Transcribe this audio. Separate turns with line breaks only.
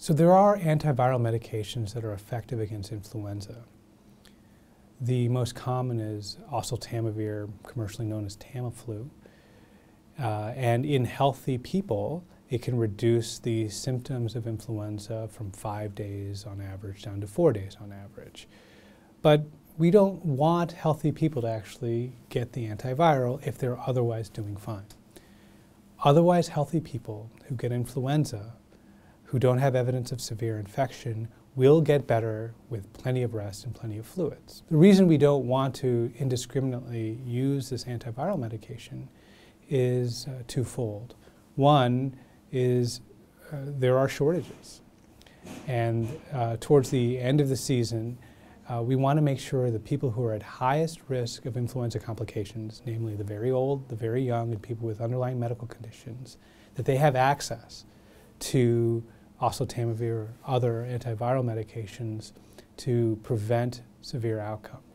So there are antiviral medications that are effective against influenza. The most common is oseltamivir, commercially known as Tamiflu. Uh, and in healthy people, it can reduce the symptoms of influenza from five days on average down to four days on average. But we don't want healthy people to actually get the antiviral if they're otherwise doing fine. Otherwise healthy people who get influenza who don't have evidence of severe infection will get better with plenty of rest and plenty of fluids. The reason we don't want to indiscriminately use this antiviral medication is uh, twofold. One is uh, there are shortages. And uh, towards the end of the season, uh, we want to make sure that people who are at highest risk of influenza complications, namely the very old, the very young, and people with underlying medical conditions, that they have access to oseltamivir or other antiviral medications to prevent severe outcomes.